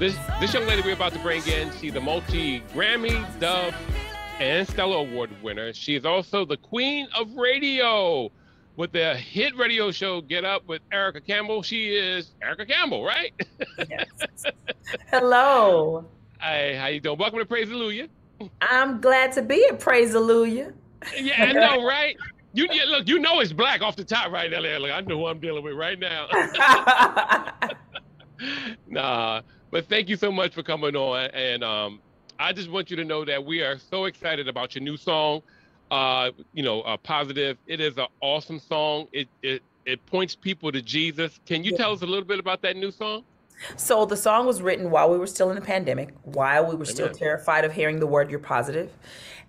this this young lady we're about to bring in, she's a multi Grammy, Dove, and Stellar Award winner. She is also the queen of radio with the hit radio show Get Up with Erica Campbell. She is Erica Campbell, right? Yes. Hello. Hey, how you doing? Welcome to Praise Hallelujah. I'm glad to be at Praise Hallelujah. Yeah, I know, right? You yeah, look, you know it's black off the top right there. Look, I know who I'm dealing with right now. nah, but thank you so much for coming on, and um, I just want you to know that we are so excited about your new song. Uh, you know, uh, positive. It is an awesome song. It it it points people to Jesus. Can you Yeah. tell us a little bit about that new song? So the song was written while we were still in the pandemic, while we were still terrified of hearing the word "you're positive,"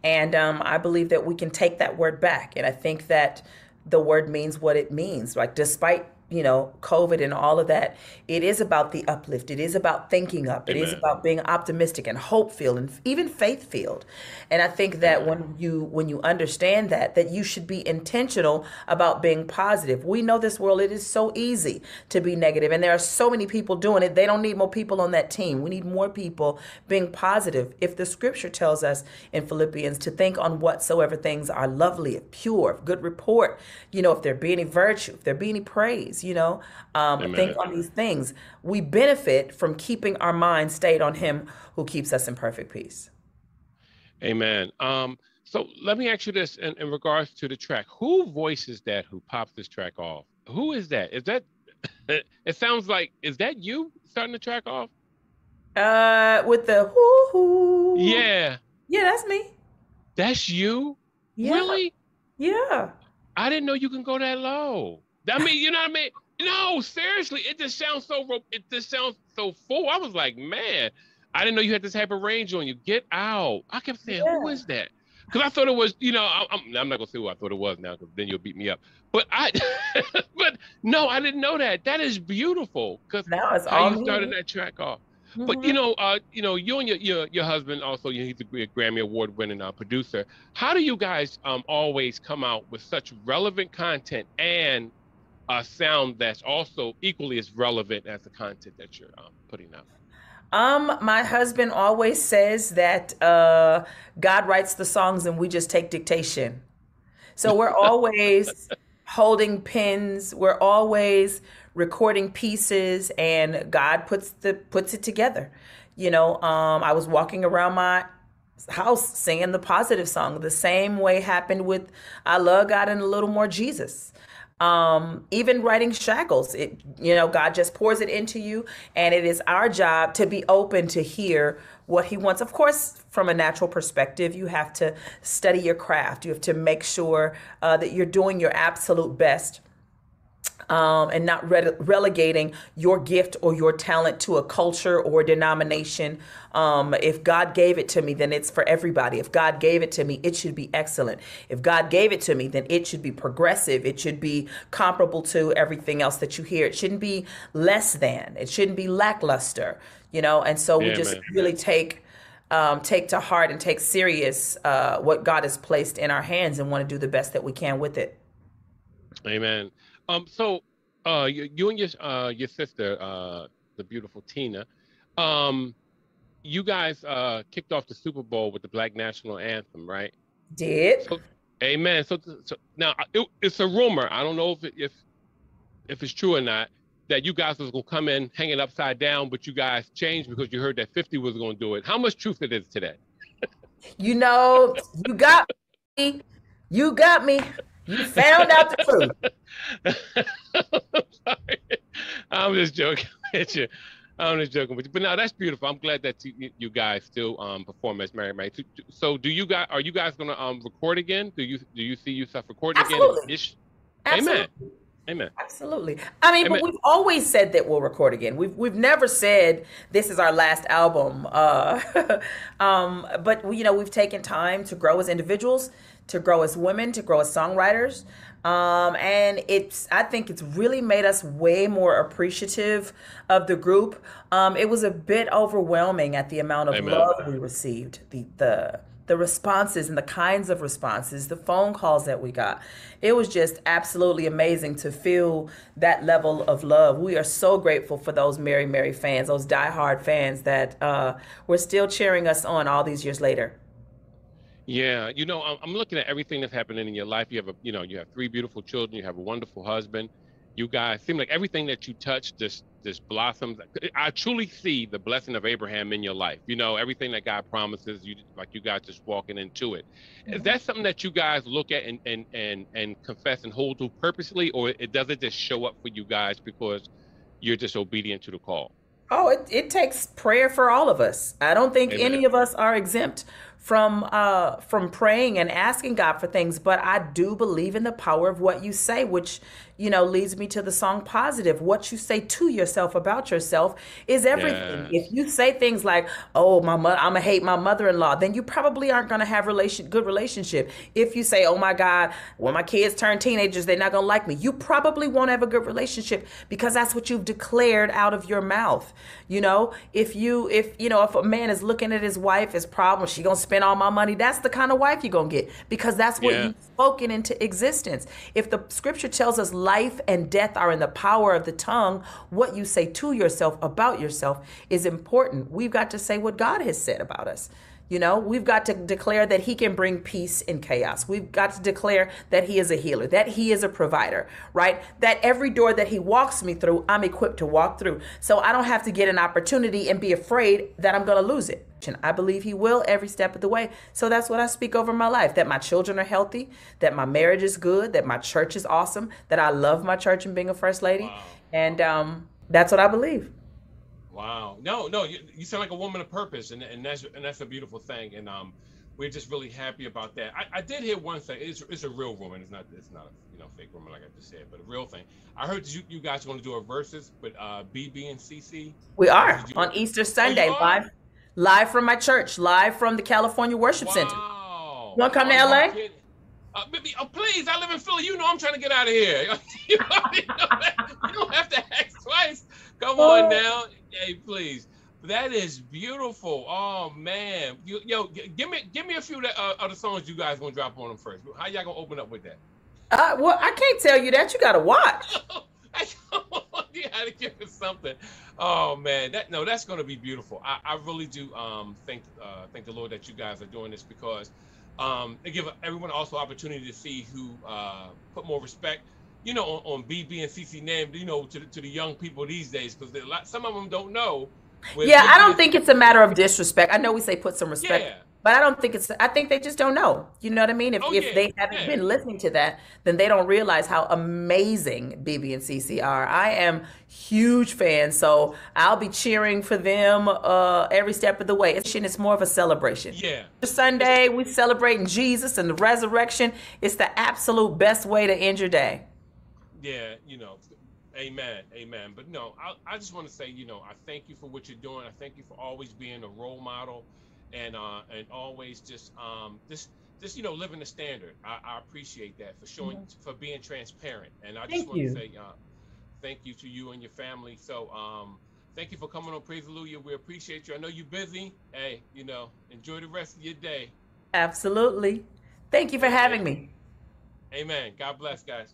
and um, I believe that we can take that word back, and I think that the word means what it means. Like despite you know COVID and all of that, it is about the uplift. It is about thinking up. It is Amen. about being optimistic and hope filled and even faith filled. And I think that when you when you understand that, that you should be intentional about being positive. We know this world; it is so easy to be negative, and there are so many people doing it. They don't need more people on that team. We need more people being positive. If the Scripture tells us in Philippians to think on whatsoever things are lovely, pure, of good report, you know, if there be any virtue, if there be any praise, you know, um, think on these things. We benefit from keeping our mind stayed on Him who keeps us in perfect peace. Amen. Um, so let me ask you this in, in regards to the track. Who voices that? Who pops this track off? Who is that? Is that? it sounds like is that you starting the track off? Uh, with the whoo hoo. Yeah, Yeah, that's me. that's you. Yeah. Really? Yeah. I didn't know you can go that low. I mean, you know what I mean? No, seriously, it just sounds so. It just sounds so full. I was like, man, I didn't know you had this type of range on you. Get out! I kept saying, who Yeah. is that? Because I thought it was, you know, I, I'm, I'm not gonna say who I thought it was now, because then you'll beat me up. But I, but no, I didn't know that. That is beautiful. Because Now it's how all you me. started that track off. But Mhm. you know, uh, you know, you and your your, your husband also, you know, he's a Grammy Award winning uh, producer. How do you guys um always come out with such relevant content and a sound that's also equally as relevant as the content that you're um, putting out? Um, my husband always says that uh, God writes the songs and we just take dictation. So we're always holding pens. We're always recording pieces, and God puts the puts it together. You know, um, I was walking around my house singing the positive song. The same way happened with I love God and a little more Jesus. Um, even writing shackles, it you know, God just pours it into you, and it is our job to be open to hear what He wants. Of course, from a natural perspective, you have to study your craft. You have to make sure uh, that you're doing your absolute best um, and not re- relegating your gift or your talent to a culture or denomination. Um, if God gave it to me, then it's for everybody. If God gave it to me, it should be excellent. If God gave it to me, then it should be progressive. It should be comparable to everything else that you hear. It shouldn't be less than. It shouldn't be lackluster. You know, and so we Yeah, just man. really take um, take to heart and take serious uh, what God has placed in our hands and want to do the best that we can with it. Amen. Um, so uh, you, you and your uh, your sister, uh, the beautiful Tina, um, you guys uh, kicked off the Super Bowl with the Black National Anthem, right? Did So, amen. So, so now it, it's a rumor. I don't know if it, if if it's true or not that you guys was gonna come in hanging upside down, but you guys changed because you heard that 50 was gonna do it. How much truth it is to that? You know, you got me. You got me. You found out the truth. I'm just joking with you. I'm just joking with you. But no, that's beautiful. I'm glad that you, guys still um, perform as Mary Mary. So, do you guys are you guys gonna um record again? Do you do you see yourself recording Absolutely. again? Absolutely. Amen. Amen. Absolutely. I mean, Amen. but we've always said that we'll record again. We've we've never said this is our last album. Uh, um, but we, you know, we've taken time to grow as individuals, to grow as women, to grow as songwriters. Um, and it's I think it's really made us way more appreciative of the group. Um, it was a bit overwhelming at the amount of Amen. love we received. The the the responses and the kinds of responses, the phone calls that we got. It was just absolutely amazing to feel that level of love. We are so grateful for those Mary Mary fans, those diehard fans that uh, were still cheering us on all these years later. Yeah, you know, I'm looking at everything that's happening in your life. You have a, you know, you have three beautiful children. You have a wonderful husband. You guys seem like everything that you touch just just blossoms. I truly see the blessing of Abraham in your life. You know, everything that God promises, you like you guys just walking into it. Is mm-hmm. that something that you guys look at and and and and confess and hold to purposely, or it does it just show up for you guys because you're just obedient to the call? Oh, it, it takes prayer for all of us. I don't think Amen. any of us are exempt from uh from praying and asking God for things, but I do believe in the power of what you say, which you know leads me to the song positive. What you say to yourself about yourself is everything. If you say things like, "Oh, my mother, I'm gonna hate my mother-in-law," then you probably aren't gonna have relation good relationship. If you say, "Oh my God, when my kids turn teenagers, they're not gonna like me," you probably won't have a good relationship because that's what you've declared out of your mouth. You know, if you if you know if a man is looking at his wife as problem, she gonna spend all my money. That's the kind of wife you're going to get because that's what yeah. you've spoken into existence. If the scripture tells us life and death are in the power of the tongue, what you say to yourself about yourself is important. We've got to say what God has said about us. You know, we've got to declare that He can bring peace in chaos. We've got to declare that He is a healer, that He is a provider, right? That every door that He walks me through, I'm equipped to walk through. So I don't have to get an opportunity and be afraid that I'm going to lose it. And I believe He will every step of the way. So that's what I speak over my life that my children are healthy, that my marriage is good, that my church is awesome, that I love my church and being a first lady. Wow. And um, that's what I believe. Wow. No, no, you, you sound like a woman of purpose, and, and that's and that's a beautiful thing. And um, we're just really happy about that. I, I did hear one thing. It's, it's a real woman. It's not it's not a you know fake woman like I just said, but a real thing. I heard you you guys want to do a Verzuz with uh, BeBe and CeCe. We are you, on Easter Sunday oh, live live from my church, live from the California Worship wow. Center. You want to come to LA? Uh, baby, oh, please, I live in Philly. You know I'm trying to get out of here. you, don't have to ask twice. Come on oh. now. Hey, please. That is beautiful. Oh man, you, yo, give me give me a few that, uh, of the songs you guys gonna drop on them first. How y'all gonna open up with that? Uh, well, I can't tell you that. You gotta watch. you to give it something. Oh man, that no, that's gonna be beautiful. I, I really do um thank uh thank the Lord that you guys are doing this because um they give everyone also opportunity to see who uh put more respect you know, on, on BeBe and CeCe name, you know, to, to the young people these days, because some of them don't know. Yeah, I don't think it's a matter of disrespect. I know we say put some respect, yeah. but I don't think it's. I think they just don't know. You know what I mean? If oh, if yeah, they haven't yeah. been listening to that, then they don't realize how amazing BeBe and CeCe are. I am huge fan, so I'll be cheering for them uh, every step of the way. It's, it's more of a celebration. Yeah. Sunday we celebrating Jesus and the resurrection. It's the absolute best way to end your day yeah, you know, amen, amen. But no, I, I just want to say, you know, I thank you for what you're doing. I thank you for always being a role model, and uh, and always just um just just you know living the standard. I, I appreciate that for showing mm-hmm. for being transparent, and I just want to say uh, thank you to you and your family. So um. Thank you for coming on Praise Hallelujah. We appreciate you. I know you're busy. Hey, you know, enjoy the rest of your day. Absolutely. Thank you for having me. Amen. God bless, guys.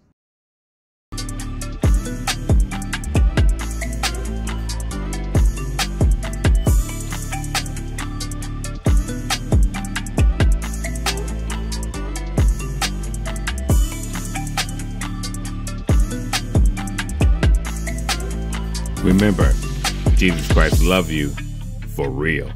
Remember, Jesus Christ love you for real.